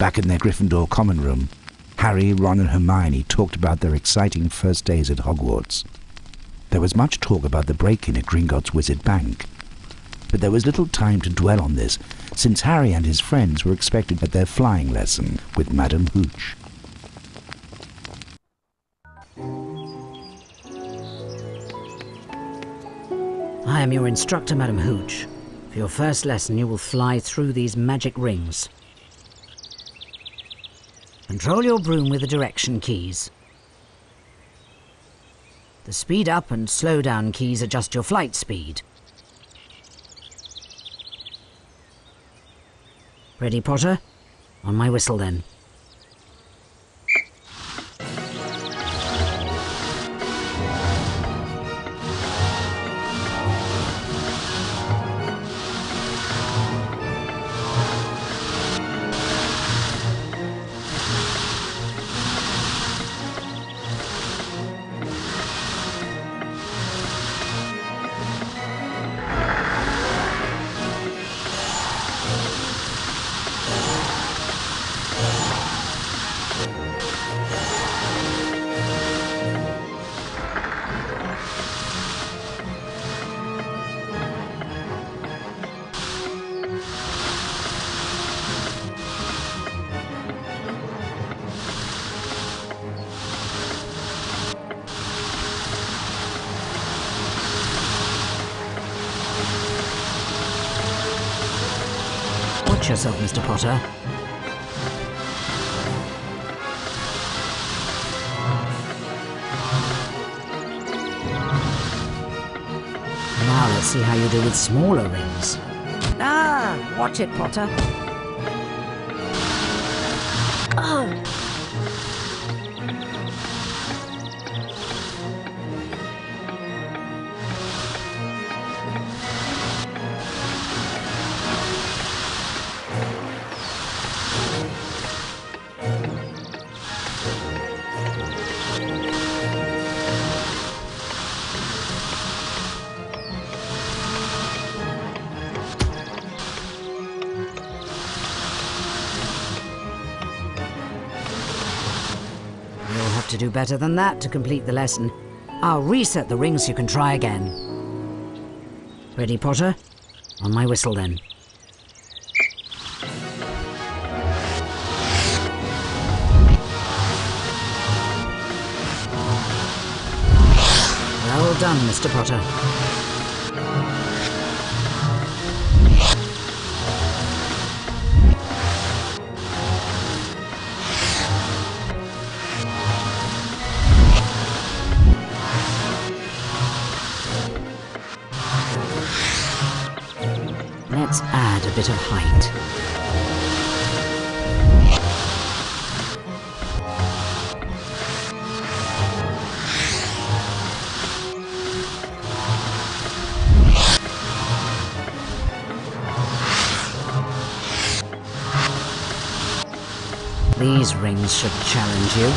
Back in their Gryffindor common room, Harry, Ron, and Hermione talked about their exciting first days at Hogwarts. There was much talk about the break-in at Gringotts Wizard Bank, but there was little time to dwell on this, since Harry and his friends were expected at their flying lesson with Madam Hooch. I am your instructor, Madam Hooch. For your first lesson, you will fly through these magic rings. Control your broom with the direction keys. The speed up and slow down keys adjust your flight speed. Ready, Potter? On my whistle, then. Watch yourself, Mr. Potter. Now let's see how you do with smaller rings. Ah, watch it, Potter. Oh. To do better than that to complete the lesson. I'll reset the ring so you can try again. Ready, Potter? On my whistle, then. Well done, Mr. Potter. Let's add a bit of height. These rings should challenge you.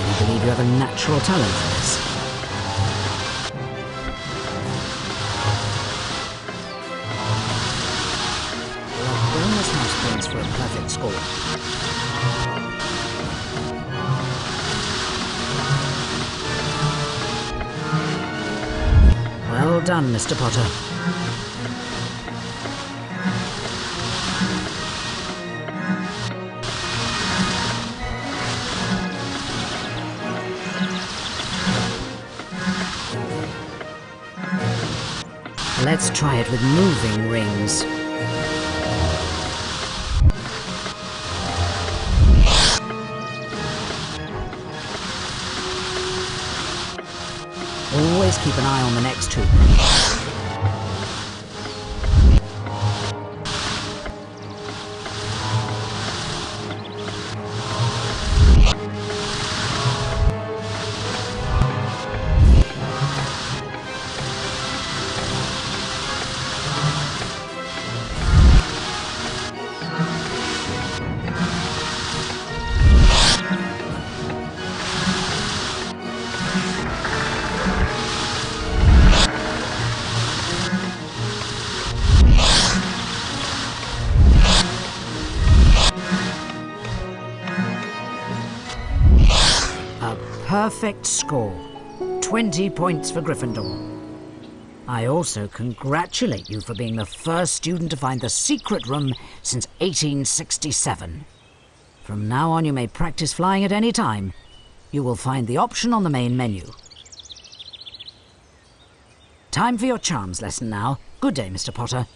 I believe you have a natural talent for this. Done, Mr. Potter. Let's try it with moving rings. Always keep an eye on the next two. Perfect score. 20 points for Gryffindor. I also congratulate you for being the first student to find the secret room since 1867. From now on, you may practice flying at any time. You will find the option on the main menu. Time for your charms lesson now. Good day, Mr. Potter.